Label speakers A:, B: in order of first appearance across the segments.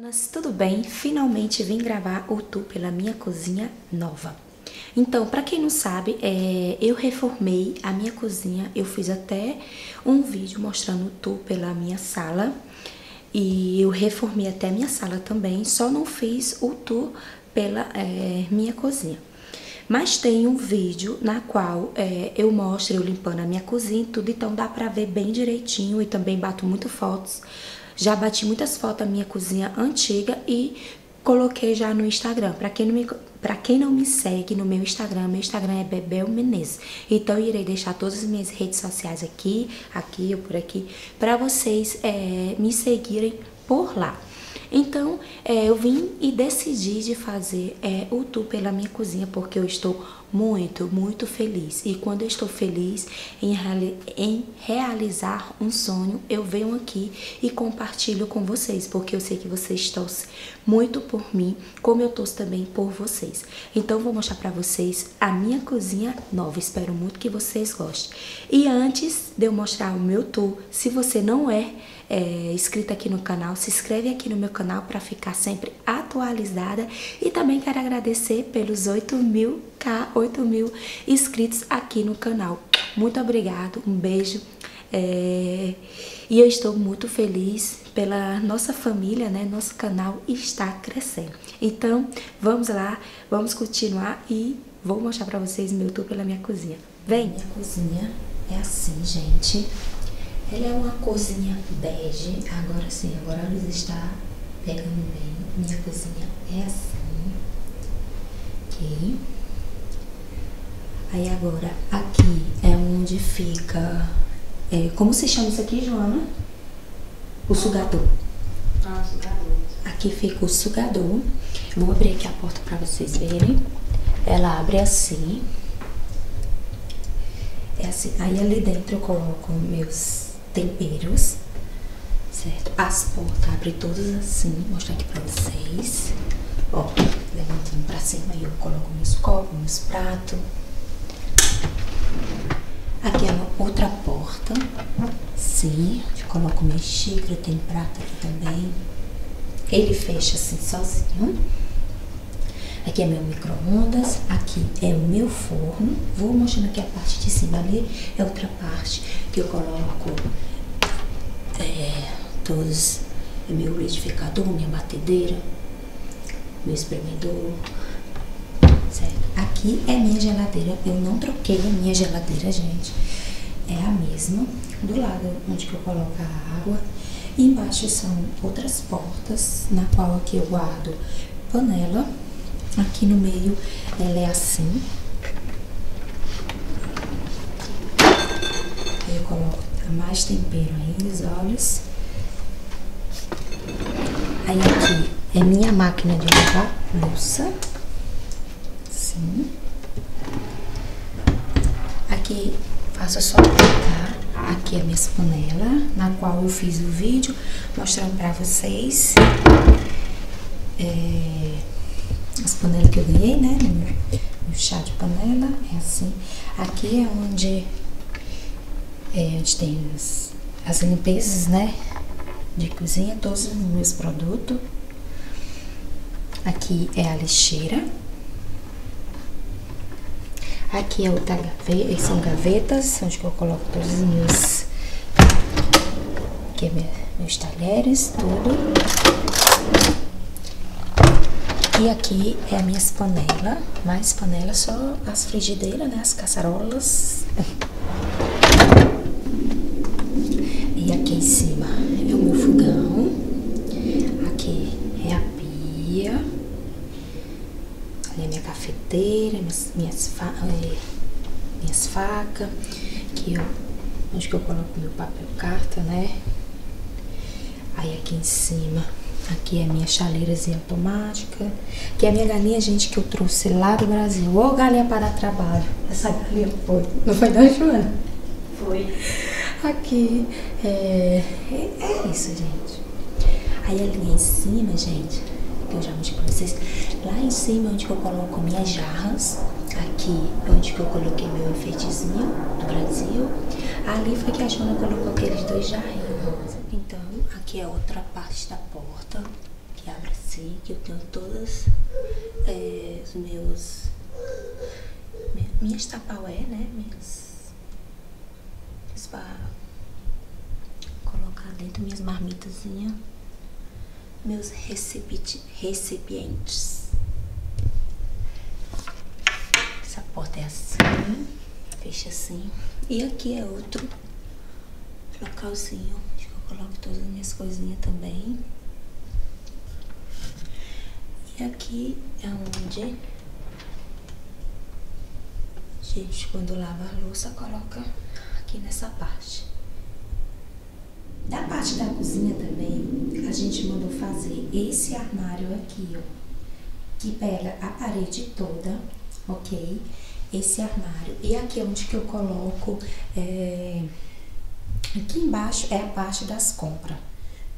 A: Jonas, tudo bem? Finalmente vim gravar o tour pela minha cozinha nova. Então, para quem não sabe, é, eu reformei a minha cozinha, eu fiz até um vídeo mostrando o tour pela minha sala e eu reformei até a minha sala também, só não fiz o tour pela é, minha cozinha. Mas tem um vídeo na qual é, eu mostro eu limpando a minha cozinha e tudo, então dá pra ver bem direitinho e também bato muito fotos. Já bati muitas fotos da minha cozinha antiga e coloquei já no Instagram. Para quem, não me, quem não me segue no meu Instagram, meu Instagram é Bebel Menezes. Então eu irei deixar todas as minhas redes sociais aqui, aqui ou por aqui, para vocês é, me seguirem por lá. Então, é, eu vim e decidi de fazer é, o tour pela minha cozinha porque eu estou muito, muito feliz. E quando eu estou feliz em, em realizar um sonho, eu venho aqui e compartilho com vocês, porque eu sei que vocês torcem muito por mim, como eu torço também por vocês. Então, vou mostrar para vocês a minha cozinha nova. Espero muito que vocês gostem. E antes de eu mostrar o meu tour, se você não é é, inscrita aqui no canal, se inscreve aqui no meu canal para ficar sempre atualizada. E também quero agradecer pelos 8 mil, 8 mil inscritos aqui no canal. Muito obrigado, um beijo. É, e eu estou muito feliz pela nossa família, né? Nosso canal está crescendo. Então, vamos lá, vamos continuar e vou mostrar para vocês meu tour pela minha cozinha. Vem! Minha cozinha é assim, gente. Ela é uma cozinha bege. Agora sim, agora a luz está pegando bem. Minha cozinha é assim. Ok. Aí agora, aqui é onde fica... É, como se chama isso aqui, Joana? O sugador.
B: Ah, sugador.
A: Aqui fica o sugador. Vou abrir aqui a porta para vocês verem. Ela abre assim. É assim. Aí ali dentro eu coloco meus temperos, certo? As portas abrem todas assim, vou mostrar aqui pra vocês. Ó, levantando pra cima aí eu coloco meus copos, meus pratos. Aqui é outra porta, sim, eu coloco minha xícara, tem prato aqui também. Ele fecha assim sozinho. Aqui é meu micro-ondas, aqui é o meu forno. Vou mostrando aqui a parte de cima ali, é outra parte que eu coloco é, todos meu liquidificador, minha batedeira, meu espremedor, certo? Aqui é minha geladeira, eu não troquei a minha geladeira, gente. É a mesma, do lado onde eu coloco a água. Embaixo são outras portas, na qual aqui eu guardo panela Aqui no meio ela é assim. Eu coloco mais tempero ainda, os olhos. Aí aqui é minha máquina de lavar louça. Sim. Aqui faço só aplicar. Aqui a minha panela, na qual eu fiz o vídeo mostrando pra vocês. É, as panelas que eu ganhei, né? No chá de panela, é assim. Aqui é onde, é onde tem as, as limpezas, né? De cozinha, todos os meus produtos. Aqui é a lixeira. Aqui é outra gaveta, são gavetas, onde eu coloco todos os meus, aqui é meus talheres, tudo. E aqui é a minha panela, mais panela, só as frigideiras, né, as caçarolas. E aqui em cima é o meu fogão. Aqui é a pia. Ali é a minha cafeteira, minhas, minhas, fa minhas facas. Aqui, ó, onde que eu coloco meu papel carta, né? Aí aqui em cima Aqui é minha chaleirazinha automática. Aqui é a minha galinha, gente, que eu trouxe lá do Brasil. Ô, galinha para dar trabalho. Essa galinha foi. Não foi da Joana?
B: Foi.
A: Aqui é, é, é isso, gente. Aí ali em cima, gente, que eu já mostrei pra vocês. Lá em cima, onde eu coloco minhas jarras. Aqui, onde eu coloquei meu enfeitezinho do Brasil. Ali foi que a Joana colocou aqueles dois jarrinhos. Então, aqui é outra parte da porta que assim, que eu tenho todas é, os meus minhas tapaué, né? Minhas para colocar dentro minhas marmitazinhas, meus recipientes. Essa porta é assim, fecha assim. E aqui é outro localzinho, onde eu coloco todas as minhas coisinhas também. E aqui é onde a gente, quando lava a louça, coloca aqui nessa parte. Da parte da cozinha também, a gente mandou fazer esse armário aqui, ó, que pega a parede toda, ok? Esse armário. E aqui é onde que eu coloco, é, aqui embaixo é a parte das compras,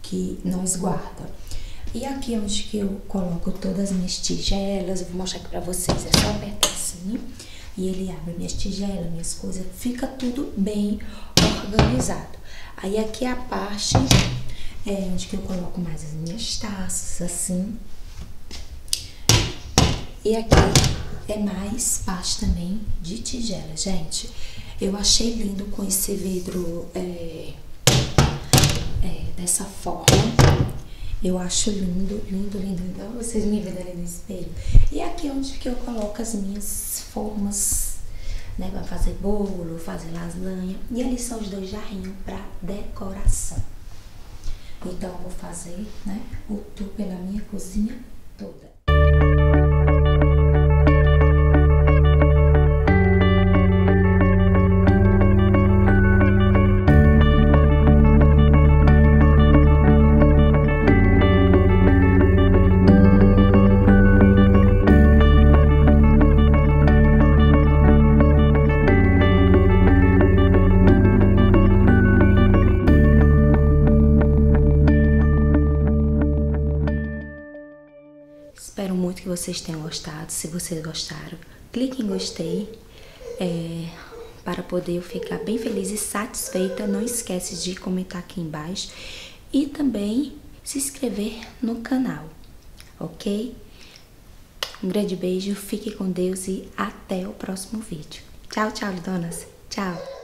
A: que nós guarda. E aqui é onde que eu coloco todas as minhas tigelas, eu vou mostrar aqui pra vocês, é só apertar assim e ele abre minhas tigelas, minhas coisas, fica tudo bem organizado. Aí aqui é a parte é, onde que eu coloco mais as minhas taças, assim. E aqui é mais parte também de tigela, gente. Eu achei lindo com esse vidro é, é, dessa forma. Eu acho lindo, lindo, lindo. Então vocês me veem ali no espelho. E aqui é onde que eu coloco as minhas formas, né? Pra fazer bolo, fazer lasanha. E ali são os dois jarrinhos para decoração. Então eu vou fazer, né? O tour pela minha cozinha toda. Que vocês tenham gostado. Se vocês gostaram, clique em gostei é, para poder eu ficar bem feliz e satisfeita. Não esquece de comentar aqui embaixo e também se inscrever no canal, ok? Um grande beijo, fique com Deus e até o próximo vídeo. Tchau, tchau, donas. Tchau.